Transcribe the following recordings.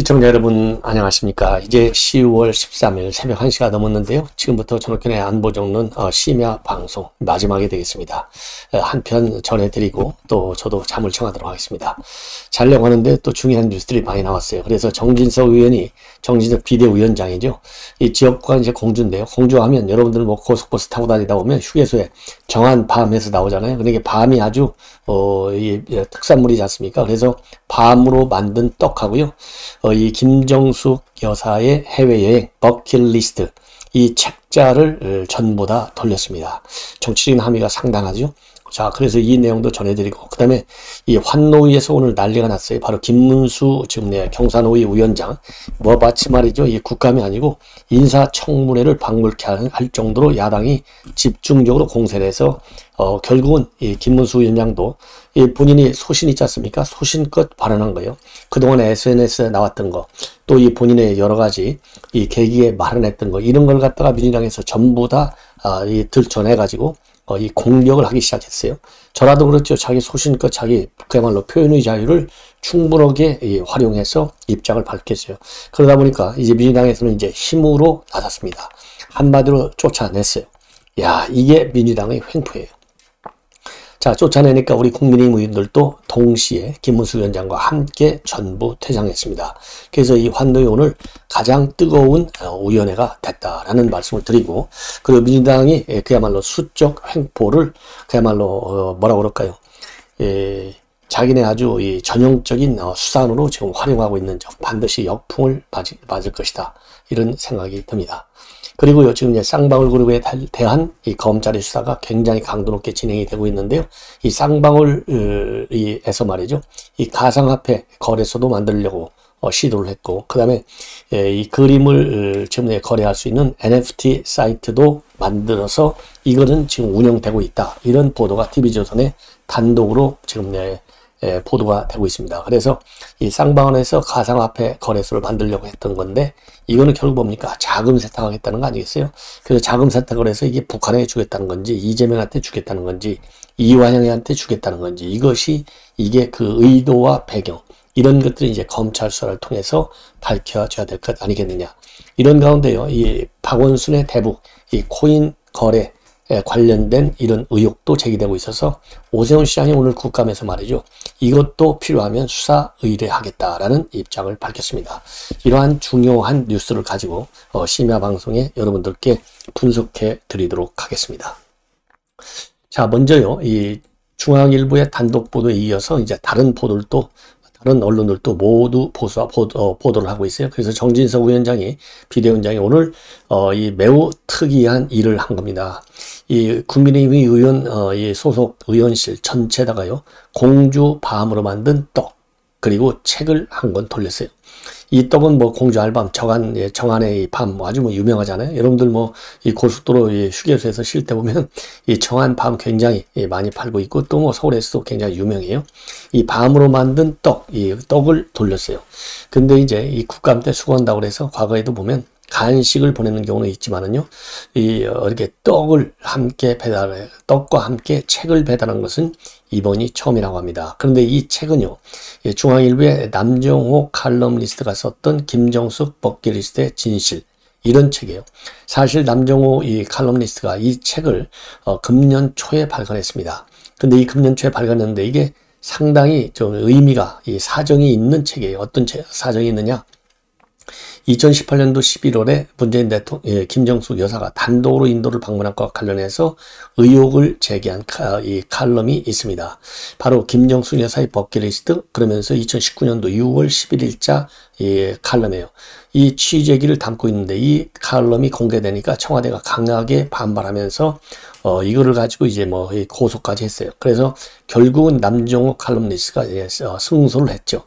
시청자 여러분 안녕하십니까? 이제 10월 13일 새벽 1시가 넘었는데요. 지금부터 전학견의 안보 적는 어, 심야 방송 마지막이 되겠습니다. 어, 한편 전해드리고 또 저도 잠을 청하도록 하겠습니다. 자려고 하는데 또 중요한 뉴스들이 많이 나왔어요. 그래서 정진석 의원이 정진석 비대위원장이죠. 이 지역과 이제 공주인데요. 공주하면 여러분들 뭐 고속버스 타고 다니다 보면 휴게소에 정한 밤에서 나오잖아요. 그러니까 밤이 아주 어, 이, 이 특산물이지 않습니까 그래서 밤으로 만든 떡하고요 어, 이 김정숙 여사의 해외여행 버킷리스트 이 책자를 어, 전부 다 돌렸습니다. 정치적인 함의가 상당하죠. 자, 그래서 이 내용도 전해드리고, 그 다음에 이 환노위에서 오늘 난리가 났어요. 바로 김문수 지금 내 경산노위 위원장, 뭐 마치 말이죠. 이 국감이 아니고 인사청문회를 방불케 할 정도로 야당이 집중적으로 공세를 해서, 어, 결국은 이 김문수 위원장도 이 본인이 소신 있지 않습니까? 소신껏 발언한 거예요. 그동안 SNS에 나왔던 거, 또 이 본인의 여러 가지 이 계기에 마련했던 거, 이런 걸 갖다가 민주당에서 전부 다, 아, 이 들춰내가지고, 어, 이 공격을 하기 시작했어요. 저라도 그렇죠. 자기 소신껏 자기 그야말로 표현의 자유를 충분하게 예, 활용해서 입장을 밝혔어요. 그러다 보니까 이제 민주당에서는 이제 힘으로 나섰습니다. 한마디로 쫓아냈어요. 야, 이게 민주당의 횡포예요. 자, 쫓아내니까 우리 국민의힘 의원들도 동시에 김문수 위원장과 함께 전부 퇴장했습니다. 그래서 이 환노위 오늘 가장 뜨거운 어, 위원회가 됐다라는 말씀을 드리고 그리고 민주당이 예, 그야말로 수적 횡포를 그야말로 어, 뭐라 그럴까요? 예, 자기네 아주 이 전형적인 어, 수단으로 지금 활용하고 있는 점 반드시 역풍을 맞을 것이다. 이런 생각이 듭니다. 그리고요, 지금 이제 쌍방울 그룹에 대한 이 검찰의 수사가 굉장히 강도 높게 진행이 되고 있는데요. 이 쌍방울에서 말이죠. 이 가상화폐 거래소도 만들려고 어, 시도를 했고, 그 다음에 이 그림을 지금 거래할 수 있는 NFT 사이트도 만들어서 이거는 지금 운영되고 있다. 이런 보도가 TV조선에 단독으로 지금 예, 보도가 되고 있습니다. 그래서 이 쌍방울에서 가상화폐 거래소를 만들려고 했던 건데 이거는 결국 뭡니까? 자금 세탁하겠다는 거 아니겠어요? 그래서 자금 세탁을 해서 이게 북한에 주겠다는 건지 이재명한테 주겠다는 건지 이완영한테 주겠다는 건지 이것이 이게 그 의도와 배경 이런 것들이 이제 검찰 수사를 통해서 밝혀져야 될 것 아니겠느냐. 이런 가운데요. 이 박원순의 대북, 이 코인 거래 관련된 이런 의혹도 제기되고 있어서 오세훈 시장이 오늘 국감에서 말이죠. 이것도 필요하면 수사 의뢰하겠다라는 입장을 밝혔습니다. 이러한 중요한 뉴스를 가지고 어, 심야 방송에 여러분들께 분석해 드리도록 하겠습니다. 자, 먼저요. 이 중앙일보의 단독 보도에 이어서 이제 다른 보도도 다른 언론들도 모두 보수, 보도, 어, 보도 를 하고 있어요. 그래서 정진석 위원장이, 비대위원장이 오늘, 어, 이 매우 특이한 일을 한 겁니다. 이 국민의힘 의원, 어, 이 소속 의원실 전체다가요, 공주 밤으로 만든 떡, 그리고 책을 한 권 돌렸어요. 이 떡은 뭐 공주 알밤, 정한, 예, 정한의 밤, 뭐 아주 뭐 유명하잖아요. 여러분들 뭐 이 고속도로 이 휴게소에서 쉴 때 보면 이 정한 밤 굉장히 예, 많이 팔고 있고 또 뭐 서울에서도 굉장히 유명해요. 이 밤으로 만든 떡, 이 떡을 돌렸어요. 근데 이제 이 국감 때 수고한다고 그래서 과거에도 보면 간식을 보내는 경우는 있지만은요, 이, 어, 이렇게 떡을 함께 배달해, 떡과 함께 책을 배달한 것은 이번이 처음이라고 합니다. 그런데 이 책은요, 중앙일보의 남정호 칼럼리스트가 썼던 김정숙 버킷리스트의 진실, 이런 책이에요. 사실 남정호 이 칼럼니스트가 이 책을 어, 금년 초에 발간했습니다. 근데 이 금년 초에 발간했는데 이게 상당히 좀 의미가 이 사정이 있는 책이에요. 어떤 책, 사정이 있느냐? 2018년도 11월에 문재인 대통령, 예, 김정숙 여사가 단독으로 인도를 방문한 것과 관련해서 의혹을 제기한 카, 이 칼럼이 있습니다. 바로 김정숙 여사의 버킷리스트 그러면서 2019년도 6월 11일자 이 칼럼이에요. 이 취재기를 담고 있는데 이 칼럼이 공개되니까 청와대가 강하게 반발하면서 어, 이거를 가지고 이제 뭐 고소까지 했어요. 그래서 결국은 남정호 칼럼니스트가 어, 승소를 했죠.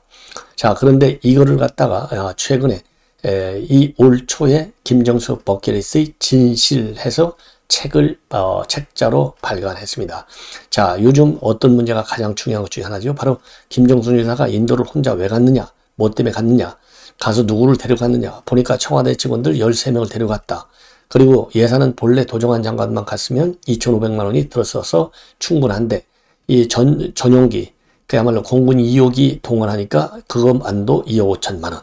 자, 그런데 이거를 갖다가 아, 최근에 이 올 초에 김정숙 버킷리스의 진실해서 책을 어, 책자로 발간했습니다. 자, 요즘 어떤 문제가 가장 중요한 것 중에 하나죠. 바로 김정숙 여사가 인도를 혼자 왜 갔느냐, 뭐 때문에 갔느냐, 가서 누구를 데려갔느냐. 보니까 청와대 직원들 13명을 데려갔다. 그리고 예산은 본래 도정환 장관만 갔으면 2,500만 원이 들었어서 충분한데 이 전, 전용기 그야말로 공군 2호기 동원하니까 그것만도 2억 5천만 원.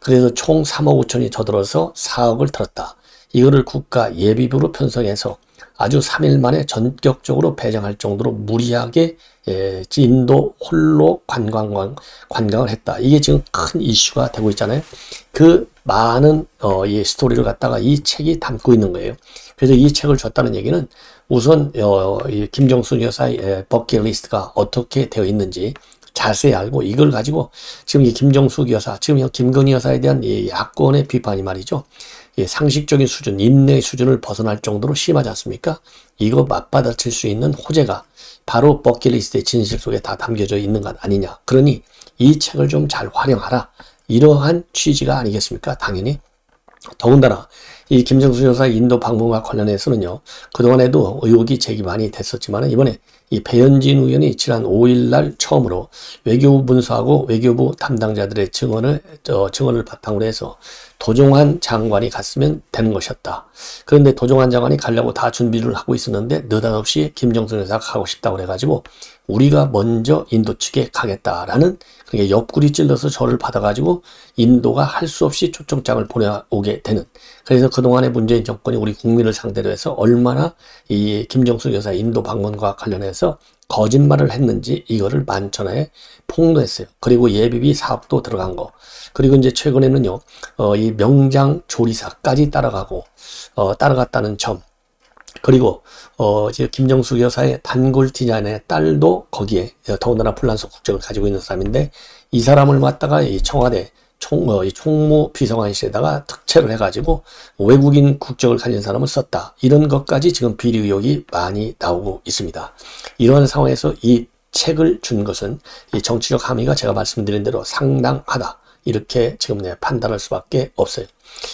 그래서 총 3억 5천이 더 들어서 4억을 들었다. 이거를 국가 예비비로 편성해서 아주 3일 만에 전격적으로 배정할 정도로 무리하게 예, 인도 홀로 관광, 관광을 했다. 이게 지금 큰 이슈가 되고 있잖아요. 그 많은 어, 이 스토리를 갖다가 이 책이 담고 있는 거예요. 그래서 이 책을 줬다는 얘기는 우선 어, 이 김정순 여사의 버킷리스트가 어떻게 되어 있는지 자세히 알고 이걸 가지고 지금 이 김정숙 여사, 지금 김건희 여사에 대한 이 야권의 비판이 말이죠. 이 상식적인 수준, 인내 수준을 벗어날 정도로 심하지 않습니까? 이거 맞받아칠 수 있는 호재가 바로 버킷리스트의 진실 속에 다 담겨져 있는 것 아니냐. 그러니 이 책을 좀 잘 활용하라. 이러한 취지가 아니겠습니까? 당연히. 더군다나 이 김정수 여사 인도 방문과 관련해서는요. 그동안에도 의혹이 제기 많이 됐었지만 이번에 이 배현진 의원이 지난 5일 날 처음으로 외교부 문서하고 외교부 담당자들의 증언을 저 증언을 바탕으로 해서 도종환 장관이 갔으면 되는 것이었다. 그런데 도종환 장관이 가려고 다 준비를 하고 있었는데 느닷없이 김정선 여사가 가고 싶다고 그래가지고 우리가 먼저 인도 측에 가겠다라는 그게 옆구리 찔러서 저를 받아가지고 인도가 할 수 없이 초청장을 보내오게 되는 그래서 그동안의 문재인 정권이 우리 국민을 상대로 해서 얼마나 이 김정숙 여사 인도 방문과 관련해서 거짓말을 했는지 이거를 만천하에 폭로했어요. 그리고 예비비 사업도 들어간 거. 그리고 이제 최근에는요, 어, 이 명장 조리사까지 따라가고, 어, 따라갔다는 점. 그리고, 어, 이제 김정숙 여사의 단골 디자인의 딸도 거기에 더군다나 불란서 국적을 가지고 있는 사람인데, 이 사람을 맡다가 이 청와대 총, 어, 이 총무 비서관실에다가 특채를 해가지고 외국인 국적을 가진 사람을 썼다. 이런 것까지 지금 비리 의혹이 많이 나오고 있습니다. 이런 상황에서 이 책을 준 것은 이 정치적 함의가 제가 말씀드린 대로 상당하다. 이렇게 지금 내 판단할 수밖에 없어요.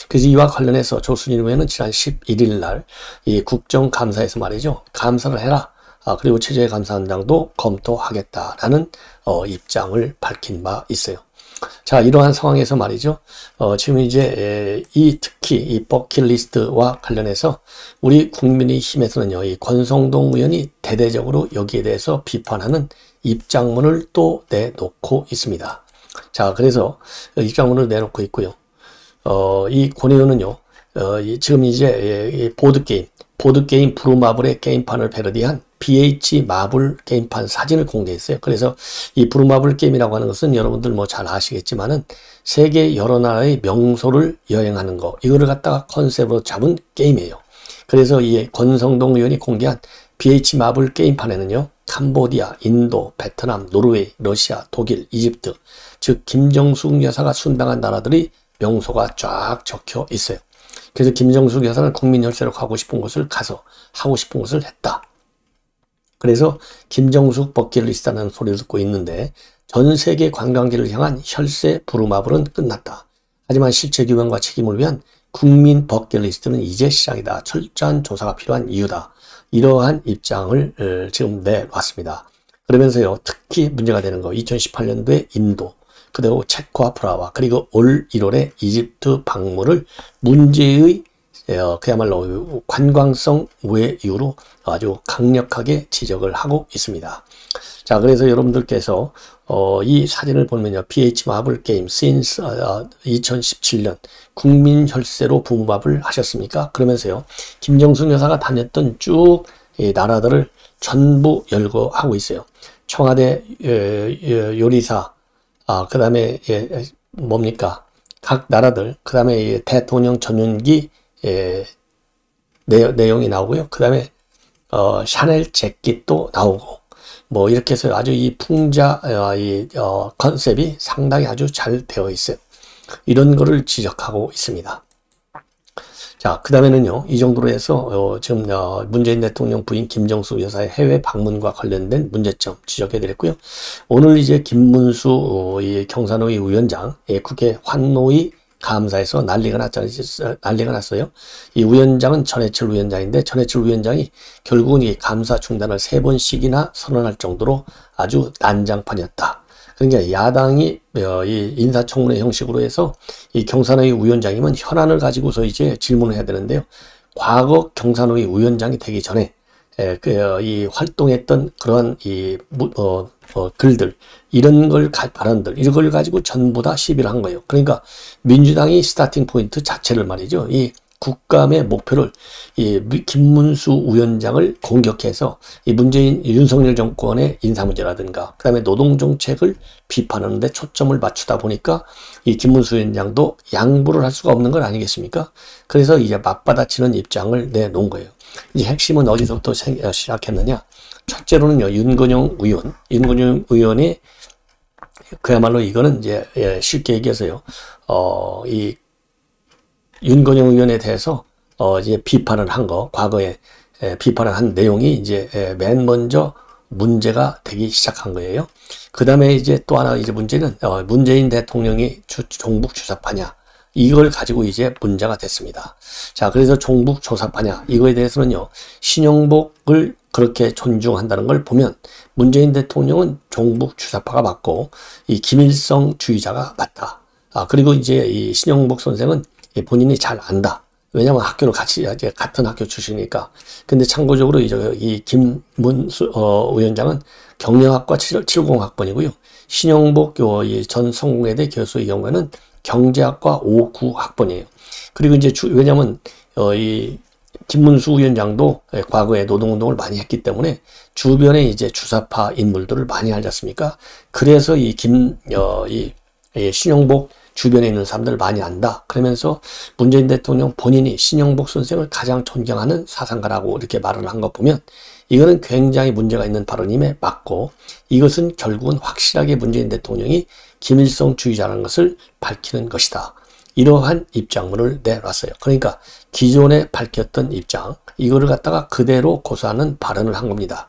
그래서 이와 관련해서 조순일 의원은 지난 11일 날 이 국정감사에서 말이죠. 감사를 해라. 아, 그리고 최재 감사원장도 검토하겠다라는 어, 입장을 밝힌 바 있어요. 자, 이러한 상황에서 말이죠. 어, 지금 이제 이 특히 이 버킷리스트와 관련해서 우리 국민의힘에서는요, 이 권성동 의원이 대대적으로 여기에 대해서 비판하는 입장문을 또 내놓고 있습니다. 자, 그래서 입장문을 내놓고 있고요. 어, 이 권 의원은요, 어, 지금 이제 보드게임, 보드게임 브루마블의 게임판을 패러디한 BH 마블 게임판 사진을 공개했어요. 그래서 이 브루마블 게임이라고 하는 것은 여러분들 뭐 잘 아시겠지만은 세계 여러 나라의 명소를 여행하는 거 이거를 갖다가 컨셉으로 잡은 게임이에요. 그래서 이 권성동 의원이 공개한 BH 마블 게임판에는요. 캄보디아, 인도, 베트남, 노르웨이, 러시아, 독일, 이집트 즉 김정숙 여사가 순방한 나라들이 명소가 쫙 적혀 있어요. 그래서 김정숙 여사는 국민 열세로 가고 싶은 곳을 가서 하고 싶은 것을 했다. 그래서 김정숙 버킷리스트라는 소리를 듣고 있는데 전 세계 관광지를 향한 혈세 부루마블은 끝났다. 하지만 실체 규명과 책임을 위한 국민 버킷리스트는 이제 시작이다. 철저한 조사가 필요한 이유다. 이러한 입장을 어, 지금 내놨습니다. 그러면서요, 특히 문제가 되는 거, 2018년도에 인도, 그리고 체코와 프라와, 그리고 올 1월에 이집트 방문을 문제의 어, 그야말로 관광성 외 이유로 아주 강력하게 지적을 하고 있습니다. 자, 그래서 여러분들께서 어, 이 사진을 보면요. PH 마블 게임 since 어, 2017년 국민 혈세로 부부밥을 하셨습니까? 그러면서요. 김정숙 여사가 다녔던 쭉 나라들을 전부 열거하고 있어요. 청와대 요리사, 아, 그 다음에 뭡니까? 각 나라들, 그 다음에 대통령 전용기 예, 내용, 이 나오고요. 그 다음에 어, 샤넬 재킷도 나오고 뭐 이렇게 해서 아주 이 풍자 어, 이 어, 컨셉이 상당히 아주 잘 되어 있어요. 이런 거를 지적하고 있습니다. 자, 그 다음에는요, 이 정도로 해서, 어, 지금, 어, 문재인 대통령 부인 김정수 여사의 해외 방문과 관련된 문제점 지적해 드렸고요. 오늘 이제 김문수, 어, 이 경산호위 위원장, 예, 국회 환노위 감사에서 난리가 났잖아요. 난리가 났어요. 이 위원장은 전해철 위원장인데 전해철 위원장이 결국은 이 감사 중단을 세 번씩이나 선언할 정도로 아주 난장판이었다. 그러니까 야당이 어, 이 인사청문회 형식으로 해서 이 경산의 위원장이면 현안을 가지고서 이제 질문을 해야 되는데요. 과거 경산의 위원장이 되기 전에 에, 그, 어, 이 활동했던 그러한 이 어, 어, 글들 이런 걸 가, 발언들 이걸 가지고 전부 다 시비를 한 거예요. 그러니까 민주당이 스타팅 포인트 자체를 말이죠. 이 국감의 목표를 이 김문수 위원장을 공격해서 이 문재인 윤석열 정권의 인사 문제라든가 그다음에 노동 정책을 비판하는데 초점을 맞추다 보니까 이 김문수 위원장도 양보를 할 수가 없는 걸 아니겠습니까? 그래서 이제 맞받아치는 입장을 내놓은 거예요. 이제 핵심은 어디서부터 어, 시작했느냐? 첫째로는요 윤건영 의원, 윤건영 의원이 그야말로 이거는 이제 예, 쉽게 얘기해서요. 어 이 윤건영 의원에 대해서 어 이제 비판을 한 거, 과거에 에, 비판을 한 내용이 이제 에, 맨 먼저 문제가 되기 시작한 거예요. 그 다음에 이제 또 하나 이제 문제는 어, 문재인 대통령이 주, 종북 주사파냐 이걸 가지고 이제 문제가 됐습니다. 자, 그래서 종북 조사파냐 이거에 대해서는요 신영복을 그렇게 존중한다는 걸 보면 문재인 대통령은 종북 주사파가 맞고 이 김일성 주의자가 맞다. 아 그리고 이제 이 신영복 선생은 본인이 잘 안다. 왜냐면 학교를 같이 이제 같은 학교 출신이니까. 근데 참고적으로 이 김문수 어, 위원장은 경영학과 70학번이고요. 신영복 전 성공회대 교수 의 경우에는 경제학과 59학번이에요. 그리고 이제 주, 왜냐면 어, 이 김문수 위원장도 과거에 노동운동을 많이 했기 때문에 주변에 이제 주사파 인물들을 많이 알지 않습니까? 그래서 이 김, 어, 이, 이 신영복 주변에 있는 사람들 많이 안다. 그러면서 문재인 대통령 본인이 신영복 선생을 가장 존경하는 사상가라고 이렇게 말을 한 거 보면 이거는 굉장히 문제가 있는 발언임에 맞고 이것은 결국은 확실하게 문재인 대통령이 김일성 주의자라는 것을 밝히는 것이다. 이러한 입장문을 내놨어요. 그러니까 기존에 밝혔던 입장, 이거를 갖다가 그대로 고수하는 발언을 한 겁니다.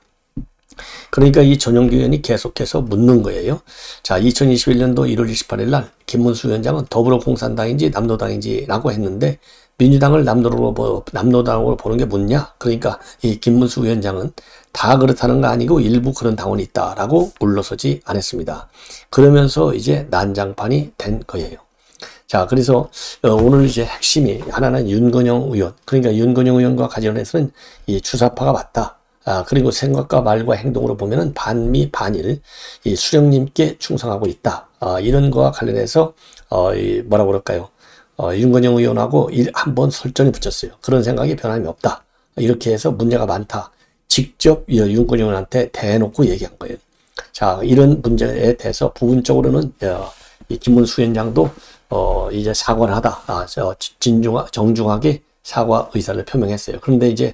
그러니까 이 전용기 의원이 계속해서 묻는 거예요. 자, 2021년도 1월 28일 날 김문수 위원장은 더불어공산당인지 남노당인지라고 했는데 민주당을 남노당으로, 남노당으로 보는 게 묻냐? 그러니까 이 김문수 위원장은 다 그렇다는 거 아니고 일부 그런 당원이 있다라고 물러서지 않았습니다. 그러면서 이제 난장판이 된 거예요. 자, 그래서 어, 오늘 이제 핵심이 하나는 윤건영 의원, 그러니까 윤건영 의원과 관련해서는 이 주사파가 맞다. 아, 그리고 생각과 말과 행동으로 보면은 반미 반일 이 수령님께 충성하고 있다. 아, 이런 거와 관련해서 어, 이 뭐라고 그럴까요? 어, 윤건영 의원하고 한번 설전이 붙였어요. 그런 생각이 변함이 없다. 이렇게 해서 문제가 많다. 직접 윤건영 의원한테 대놓고 얘기한 거예요. 자, 이런 문제에 대해서 부분적으로는 어, 이 김문수 위원장도 어, 이제 사과를 하다. 아, 진중 정중하게 사과 의사를 표명했어요. 그런데 이제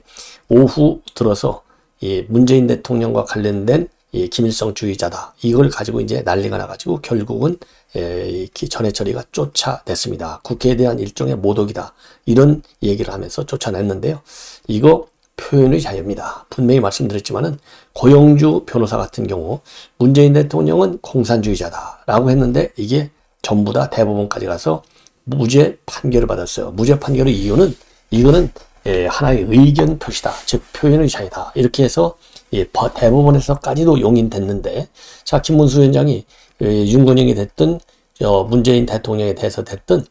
오후 들어서 이 문재인 대통령과 관련된 이 김일성 주의자다. 이걸 가지고 이제 난리가 나가지고 결국은 에, 전해 처리가 쫓아냈습니다. 국회에 대한 일종의 모독이다. 이런 얘기를 하면서 쫓아냈는데요. 이거 표현의 자유입니다. 분명히 말씀드렸지만은 고영주 변호사 같은 경우 문재인 대통령은 공산주의자다라고 했는데 이게 전부 다 대법원까지 가서 무죄 판결을 받았어요. 무죄 판결의 이유는 이거는 예, 하나의 의견 표시다. 즉 표현의 자유다. 이렇게 해서 예, 대법원에서까지도 용인됐는데 자 김문수 위원장이 예, 윤건영이 됐든 저 문재인 대통령에 대해서 됐든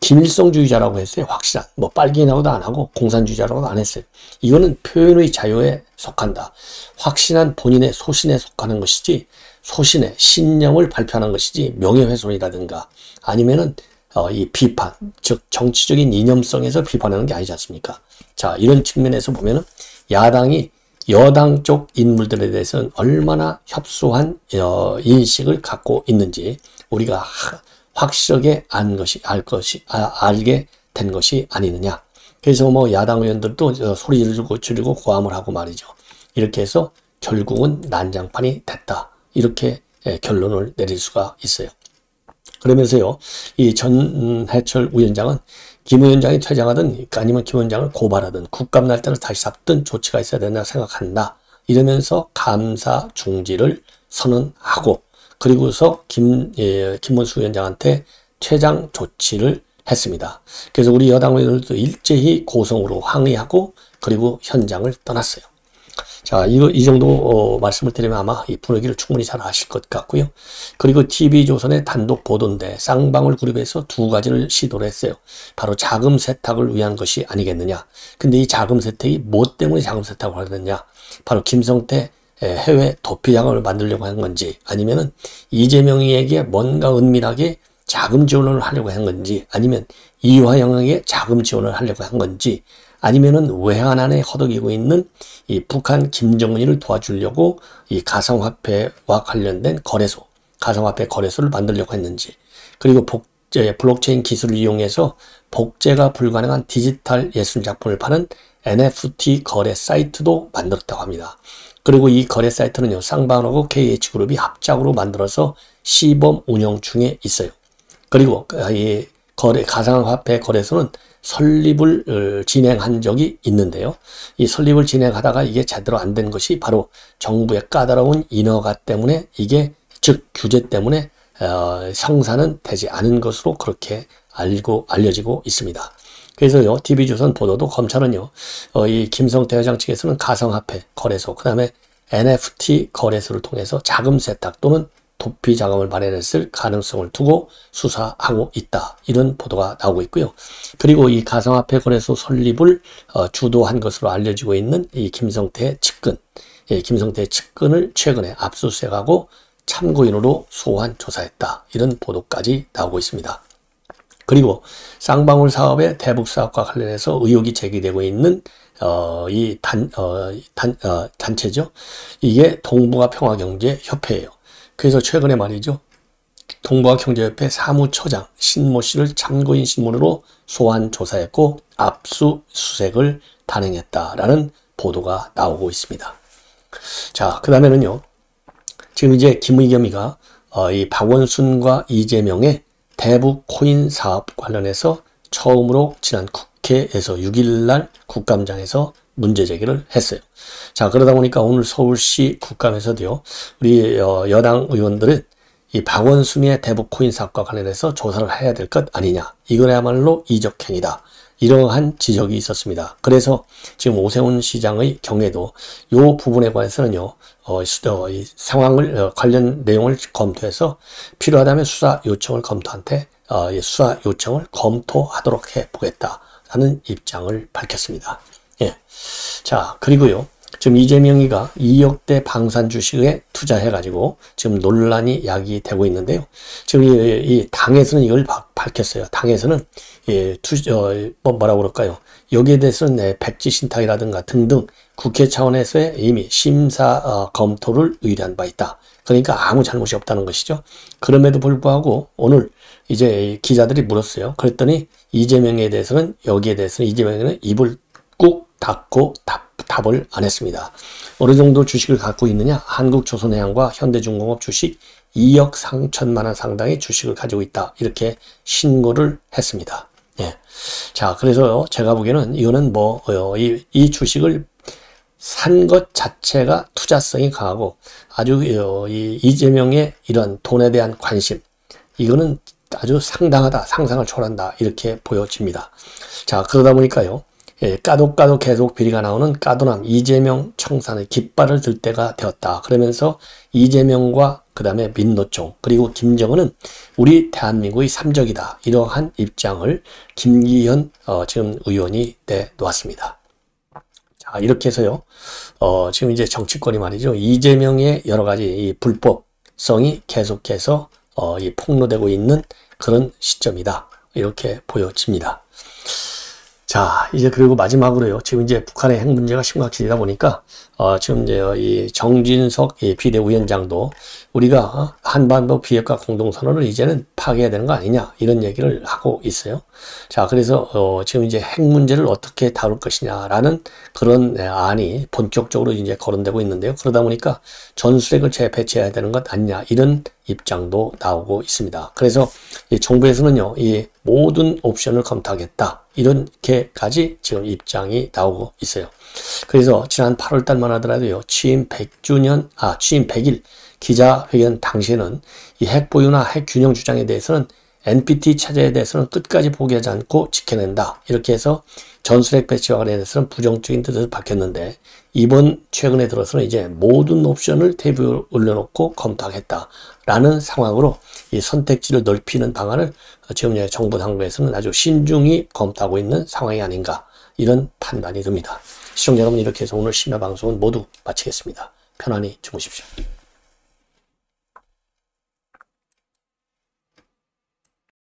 김일성주의자라고 했어요. 확실한 뭐 빨갱이라고도 안 하고 공산주의자라고도 안 했어요. 이거는 표현의 자유에 속한다. 확신한 본인의 소신에 속하는 것이지 소신의 신념을 발표하는 것이지 명예훼손이라든가 아니면은 어, 이 비판, 즉 정치적인 이념성에서 비판하는 게 아니지 않습니까? 자, 이런 측면에서 보면은 야당이 여당 쪽 인물들에 대해서는 얼마나 협소한 어, 인식을 갖고 있는지 우리가 확실하게 안 것이 알 것이 아, 알게 된 것이 아니느냐. 그래서 뭐 야당 의원들도 소리 지르고 줄이고 고함을 하고 말이죠. 이렇게 해서 결국은 난장판이 됐다. 이렇게 예, 결론을 내릴 수가 있어요. 그러면서요, 이 전해철 위원장은 김 위원장이 퇴장하든 아니면 김 위원장을 고발하든 국감 날짜를 다시 잡든 조치가 있어야 된다 생각한다. 이러면서 감사 중지를 선언하고 그리고서 김, 예, 김문수 위원장한테 퇴장 조치를 했습니다. 그래서 우리 여당 의원들도 일제히 고성으로 항의하고 그리고 현장을 떠났어요. 자, 이거, 이 정도, 어, 말씀을 드리면 아마 이 분위기를 충분히 잘 아실 것 같고요. 그리고 TV조선의 단독 보도인데 쌍방울 그룹에서 두 가지를 시도를 했어요. 바로 자금 세탁을 위한 것이 아니겠느냐. 근데 이 자금 세탁이 뭐 때문에 자금 세탁을 하느냐. 바로 김성태 해외 도피 자금을 만들려고 한 건지 아니면은 이재명이에게 뭔가 은밀하게 자금 지원을 하려고 한 건지 아니면 이화영에게 자금 지원을 하려고 한 건지 아니면은 외환안에 허덕이고 있는 이 북한 김정은이를 도와주려고 이 가상화폐와 관련된 거래소, 가상화폐 거래소를 만들려고 했는지 그리고 복제, 블록체인 기술을 이용해서 복제가 불가능한 디지털 예술 작품을 파는 NFT 거래 사이트도 만들었다고 합니다. 그리고 이 거래 사이트는요, 쌍방하고 KH그룹이 합작으로 만들어서 시범 운영 중에 있어요. 그리고 이 거래, 가상화폐 거래소는 설립을 어, 진행한 적이 있는데요. 이 설립을 진행하다가 이게 제대로 안 된 것이 바로 정부의 까다로운 인허가 때문에 이게 즉 규제 때문에 어, 성사는 되지 않은 것으로 그렇게 알고 알려지고 있습니다. 그래서요, TV조선 보도도 검찰은요, 어, 이 김성태 회장 측에서는 가상화폐 거래소, 그 다음에 NFT 거래소를 통해서 자금 세탁 또는 도피 자금을 마련했을 가능성을 두고 수사하고 있다. 이런 보도가 나오고 있고요. 그리고 이 가상화폐 거래소 설립을 어, 주도한 것으로 알려지고 있는 이 김성태 측근, 예, 김성태 측근을 최근에 압수수색하고 참고인으로 소환 조사했다. 이런 보도까지 나오고 있습니다. 그리고 쌍방울 사업의 대북 사업과 관련해서 의혹이 제기되고 있는 어, 이 단, 어, 단, 어, 단체죠. 이게 동북아 평화경제협회예요. 그래서 최근에 말이죠. 동북아경제협회 사무처장 신모 씨를 참고인 신문으로 소환 조사했고 압수수색을 단행했다라는 보도가 나오고 있습니다. 자, 그 다음에는요. 지금 이제 김의겸이가 어, 이 박원순과 이재명의 대북 코인 사업 관련해서 처음으로 지난 국회에서 6일날 국감장에서 문제 제기를 했어요. 자 그러다 보니까 오늘 서울시 국감에서도요. 우리 어, 여당 의원들은 이 박원순의 대북 코인 사업과 관련해서 조사를 해야 될 것 아니냐. 이거야말로 이적행위다. 이러한 지적이 있었습니다. 그래서 지금 오세훈 시장의 경우에도 이 부분에 관해서는요, 어, 어, 이 상황을, 어, 관련 내용을 검토해서 필요하다면 수사 요청을 검토한테, 어, 수사 요청을 검토하도록 해 보겠다 라는 입장을 밝혔습니다. 예. 자, 그리고요. 지금 이재명이가 2억대 방산 주식에 투자해가지고 지금 논란이 야기되고 있는데요. 지금 이, 이 당에서는 이걸 밝혔어요. 당에서는 예, 투, 어, 뭐 뭐라고 그럴까요? 여기에 대해서는 네, 백지 신탁이라든가 등등 국회 차원에서의 이미 심사 어, 검토를 의뢰한 바 있다. 그러니까 아무 잘못이 없다는 것이죠. 그럼에도 불구하고 오늘 이제 기자들이 물었어요. 그랬더니 이재명에 대해서는 여기에 대해서는 이재명에는 입을 꾹 닫고 답, 답을 안 했습니다. 어느 정도 주식을 갖고 있느냐? 한국조선해양과 현대중공업 주식 2억 3천만 원 상당의 주식을 가지고 있다. 이렇게 신고를 했습니다. 예. 자, 그래서 제가 보기에는 이거는 뭐, 어, 이, 이 주식을 산 것 자체가 투자성이 강하고 아주 어, 이 이재명의 이런 돈에 대한 관심 이거는 아주 상당하다 상상을 초월한다 이렇게 보여집니다. 자 그러다 보니까요 예, 까도 까도 계속 비리가 나오는 까도남 이재명 청산의 깃발을 들 때가 되었다. 그러면서 이재명과 그 다음에 민노총 그리고 김정은은 우리 대한민국의 삼적이다. 이러한 입장을 김기현 어, 지금 의원이 내놓았습니다. 자 이렇게 해서요. 어, 지금 이제 정치권이 말이죠. 이재명의 여러 가지 이 불법성이 계속해서 어, 이 폭로되고 있는 그런 시점이다. 이렇게 보여집니다. 자, 이제 그리고 마지막으로요. 지금 이제 북한의 핵 문제가 심각해지다 보니까, 어, 지금 이제 이 정진석 이 비대위원장도 우리가 어, 한반도 비핵화 공동선언을 이제는 파괴해야 되는 거 아니냐, 이런 얘기를 하고 있어요. 자, 그래서, 어, 지금 이제 핵 문제를 어떻게 다룰 것이냐라는 그런 네, 안이 본격적으로 이제 거론되고 있는데요. 그러다 보니까 전술핵을 재배치해야 되는 것 아니냐, 이런 입장도 나오고 있습니다. 그래서 이 정부에서는요, 이 모든 옵션을 검토하겠다. 이렇게까지 지금 입장이 나오고 있어요. 그래서 지난 8월 달만 하더라도요, 취임 100주년, 아, 취임 100일 기자회견 당시에는 이 핵보유나 핵균형 주장에 대해서는 NPT 체제에 대해서는 끝까지 포기하지 않고 지켜낸다. 이렇게 해서 전술핵 배치와 관련해서는 부정적인 뜻을 밝혔는데 이번 최근에 들어서는 이제 모든 옵션을 테이블에 올려놓고 검토하겠다라는 상황으로 이 선택지를 넓히는 방안을 지금 정부 당국에서는 아주 신중히 검토하고 있는 상황이 아닌가 이런 판단이 듭니다. 시청자 여러분 이렇게 해서 오늘 심야 방송은 모두 마치겠습니다. 편안히 주무십시오.